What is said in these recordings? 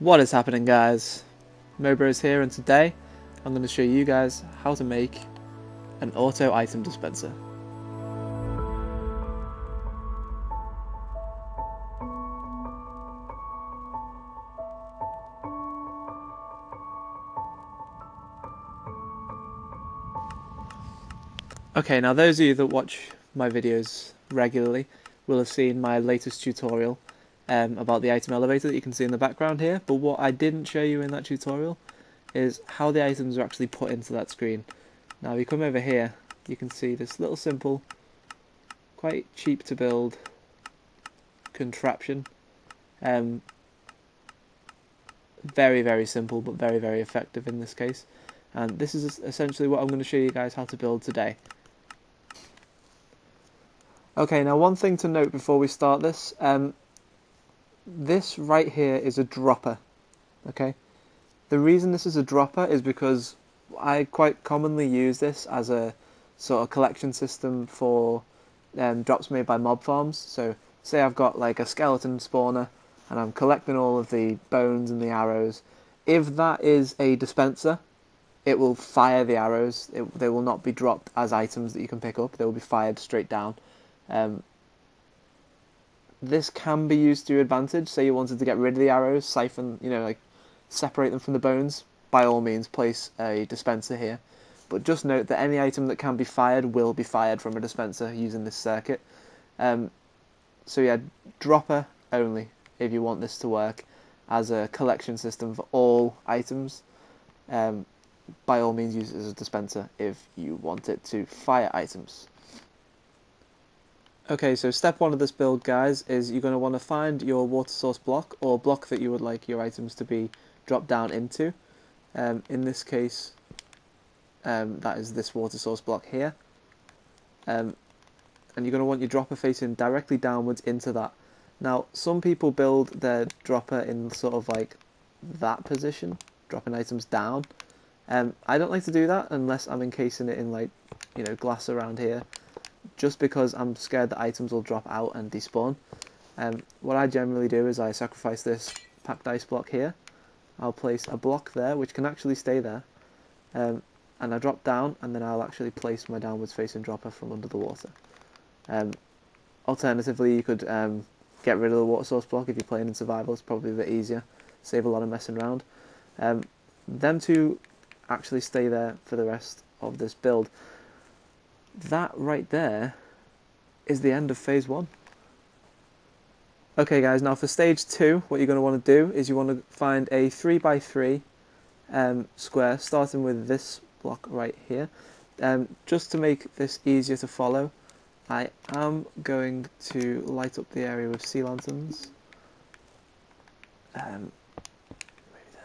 What is happening guys? MoBroz here and today I'm going to show you guys how to make an auto item dispenser. Okay, now those of you that watch my videos regularly will have seen my latest tutorial um, about the item elevator that you can see in the background here, but what I didn't show you in that tutorial is how the items are actually put into that screen. Now if you come over here, you can see this little simple, quite cheap to build contraption. Um, very, very simple, but very, very effective in this case. And this is essentially what I'm going to show you guys how to build today. Okay, now one thing to note before we start this, um, this right here is a dropper, okay? The reason this is a dropper is because I quite commonly use this as a sort of collection system for um, drops made by mob farms. So say I've got like a skeleton spawner and I'm collecting all of the bones and the arrows. If that is a dispenser, it will fire the arrows. It, they will not be dropped as items that you can pick up. They will be fired straight down. Um, this can be used to your advantage. Say you wanted to get rid of the arrows, siphon, you know, like separate them from the bones. By all means, place a dispenser here. But just note that any item that can be fired will be fired from a dispenser using this circuit. Um, so yeah, dropper only if you want this to work as a collection system for all items. Um, by all means, use it as a dispenser if you want it to fire items. Okay, so step one of this build, guys, is you're going to want to find your water source block, or block that you would like your items to be dropped down into. Um, in this case, um, that is this water source block here. Um, and you're going to want your dropper facing directly downwards into that. Now, some people build their dropper in sort of like that position, dropping items down. Um, I don't like to do that unless I'm encasing it in like, you know, glass around here just because I'm scared that items will drop out and despawn. Um, what I generally do is I sacrifice this packed ice block here. I'll place a block there, which can actually stay there. Um, and I drop down, and then I'll actually place my downwards facing dropper from under the water. Um, alternatively, you could um, get rid of the water source block if you're playing in survival. It's probably a bit easier. Save a lot of messing around. Um, them two actually stay there for the rest of this build that right there is the end of phase one. Okay guys, now for stage two, what you're going to want to do is you want to find a 3x3 um, square, starting with this block right here. Um, just to make this easier to follow, I am going to light up the area with sea lanterns. Um,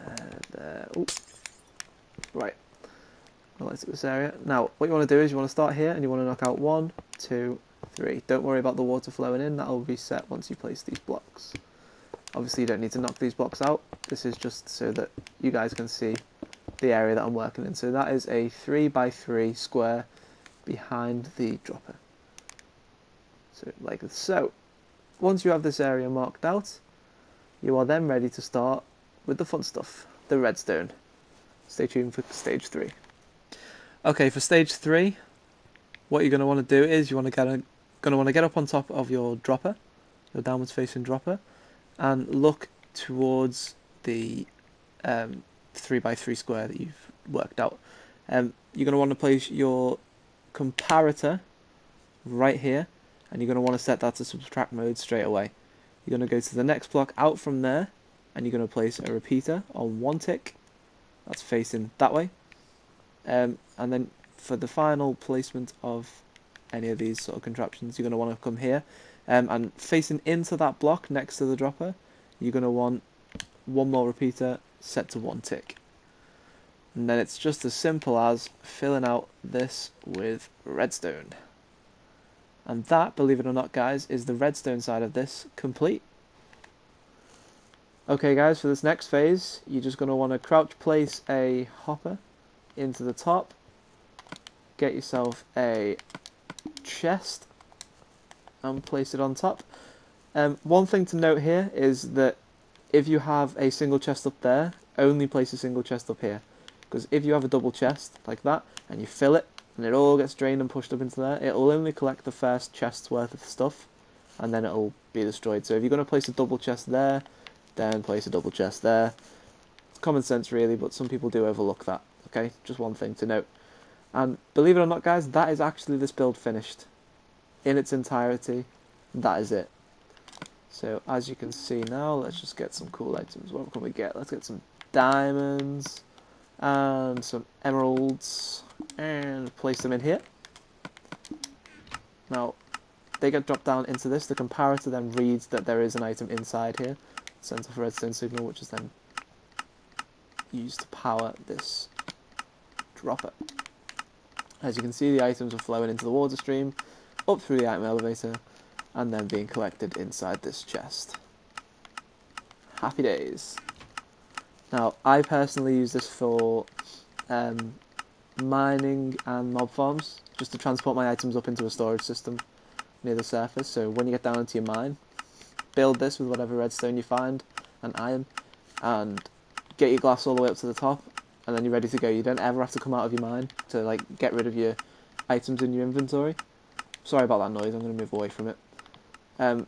there, there. Right, this area. Now, what you want to do is you want to start here and you want to knock out one, two, three. Don't worry about the water flowing in, that'll reset once you place these blocks. Obviously you don't need to knock these blocks out, this is just so that you guys can see the area that I'm working in. So that is a 3 by 3 square behind the dropper. So like so. Once you have this area marked out, you are then ready to start with the fun stuff, the redstone. Stay tuned for stage 3. Okay, for stage three, what you're going to want to do is you want to get a, going to want to get up on top of your dropper, your downwards facing dropper, and look towards the um, three by three square that you've worked out. Um, you're going to want to place your comparator right here, and you're going to want to set that to subtract mode straight away. You're going to go to the next block out from there, and you're going to place a repeater on one tick. That's facing that way um, and then for the final placement of any of these sort of contraptions, you're going to want to come here. Um, and facing into that block next to the dropper, you're going to want one more repeater set to one tick. And then it's just as simple as filling out this with redstone. And that, believe it or not guys, is the redstone side of this complete. Okay guys, for this next phase, you're just going to want to crouch place a hopper into the top, get yourself a chest and place it on top. Um, one thing to note here is that if you have a single chest up there, only place a single chest up here. Because if you have a double chest like that, and you fill it, and it all gets drained and pushed up into there, it'll only collect the first chest's worth of stuff, and then it'll be destroyed. So if you're going to place a double chest there, then place a double chest there. It's common sense really, but some people do overlook that. Okay, just one thing to note. And believe it or not, guys, that is actually this build finished in its entirety. That is it. So as you can see now, let's just get some cool items. What can we get? Let's get some diamonds and some emeralds and place them in here. Now, they get dropped down into this. The comparator then reads that there is an item inside here. Sends off a redstone signal, which is then used to power this dropper. As you can see, the items are flowing into the water stream, up through the item elevator, and then being collected inside this chest. Happy days. Now, I personally use this for um, mining and mob farms, just to transport my items up into a storage system near the surface. So when you get down into your mine, build this with whatever redstone you find and iron, and get your glass all the way up to the top, and then you're ready to go. You don't ever have to come out of your mind to like get rid of your items in your inventory. Sorry about that noise. I'm going to move away from it. Um,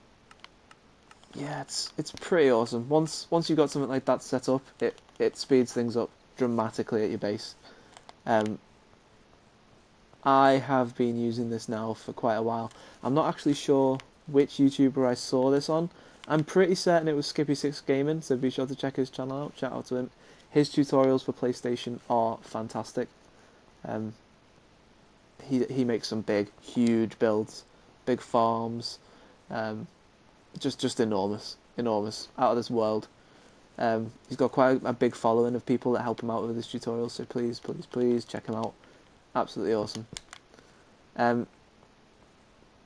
yeah, it's it's pretty awesome. Once once you've got something like that set up, it it speeds things up dramatically at your base. Um, I have been using this now for quite a while. I'm not actually sure which YouTuber I saw this on. I'm pretty certain it was Skippy6 Gaming, so be sure to check his channel out. Shout out to him. His tutorials for PlayStation are fantastic. Um, he he makes some big, huge builds, big farms, um, just just enormous, enormous, out of this world. Um, he's got quite a, a, big following of people that help him out with his tutorials, so please, please, please check him out. Absolutely awesome. Um,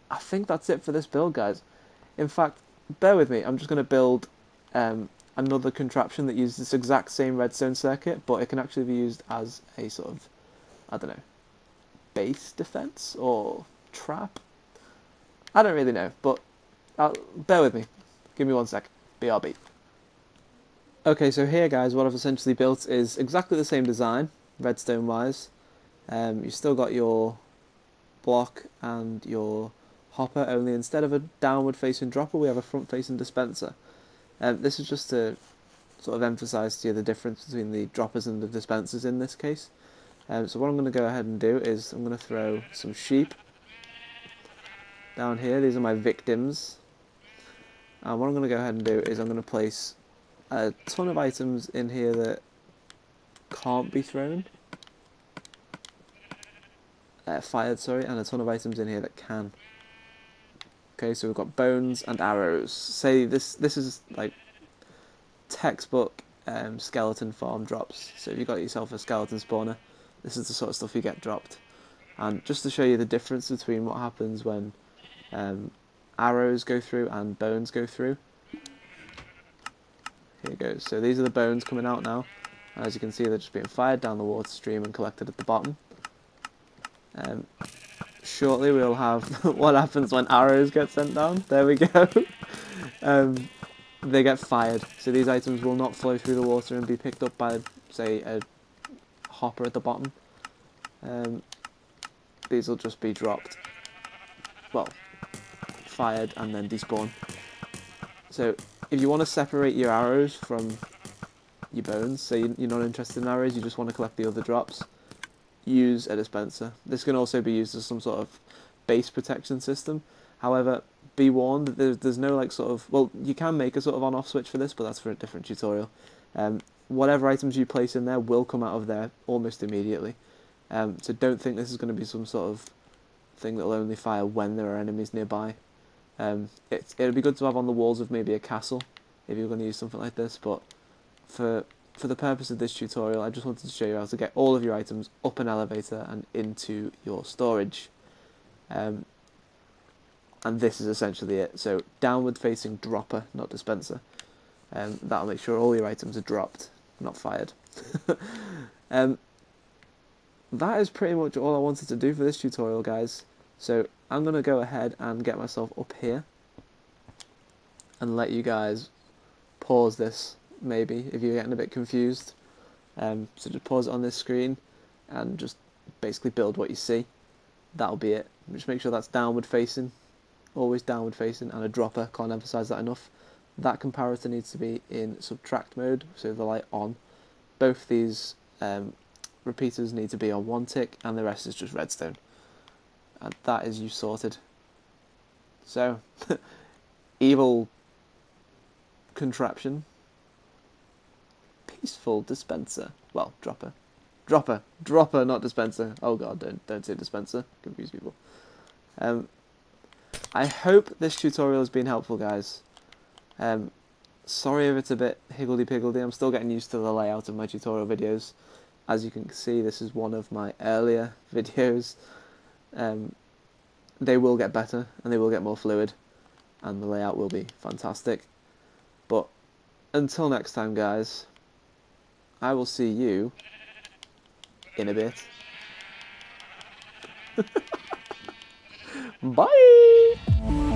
I think that's it for this build, guys. In fact, bear with me. I'm just going to build um, another contraption that uses this exact same redstone circuit, but it can actually be used as a sort of, I don't know, base defense or trap. I don't really know, but I'll, bear with me. Give me one sec. BRB. Okay, so here, guys, what I've essentially built is exactly the same design, redstone-wise. Um, you've still got your block and your hopper, only instead of a downward-facing dropper, we have a front-facing dispenser. Um, this is just to sort of emphasise to you the difference between the droppers and the dispensers in this case. Um, so what I'm going to go ahead and do is I'm going to throw some sheep down here. These are my victims. And what I'm going to go ahead and do is I'm going to place a ton of items in here that can't be thrown. Uh, fired, sorry, and a ton of items in here that can. Okay, so we've got bones and arrows. Say this this is like textbook um, skeleton farm drops. So if you've got yourself a skeleton spawner, this is the sort of stuff you get dropped. And just to show you the difference between what happens when um, arrows go through and bones go through. Here it goes. So these are the bones coming out now. As you can see, they're just being fired down the water stream and collected at the bottom. Um, shortly we'll have what happens when arrows get sent down. There we go. um, they get fired. So these items will not flow through the water and be picked up by, say, a hopper at the bottom. Um, these will just be dropped. Well, fired and then despawn. So if you want to separate your arrows from your bones, say you're not interested in arrows, you just want to collect the other drops, use a dispenser. This can also be used as some sort of base protection system. However, be warned that there's, there's no like sort of, well, you can make a sort of on-off switch for this, but that's for a different tutorial. Um, whatever items you place in there will come out of there almost immediately. Um, so don't think this is going to be some sort of thing that will only fire when there are enemies nearby. Um, it it would be good to have on the walls of maybe a castle if you're going to use something like this, but for for the purpose of this tutorial, I just wanted to show you how to get all of your items up an elevator and into your storage. Um, and this is essentially it. So downward facing dropper, not dispenser. Um, that'll make sure all your items are dropped, not fired. um, that is pretty much all I wanted to do for this tutorial, guys. So I'm going to go ahead and get myself up here and let you guys pause this maybe if you're getting a bit confused. Um, so just pause it on this screen and just basically build what you see. That'll be it. Just make sure that's downward facing, always downward facing, and a dropper. Can't emphasize that enough. That comparator needs to be in subtract mode, so the light on. Both these um, repeaters need to be on one tick, and the rest is just redstone. And that is you sorted. So, evil contraption. Peaceful dispenser. Well, dropper. Dropper. Dropper, not dispenser. Oh god, don't don't say dispenser. Confuse people. Um, I hope this tutorial has been helpful, guys. Um, sorry if it's a bit higgledy-piggledy. I'm still getting used to the layout of my tutorial videos. As you can see, this is one of my earlier videos. Um, they will get better, and they will get more fluid, and the layout will be fantastic. But until next time, guys, I will see you in a bit. Bye!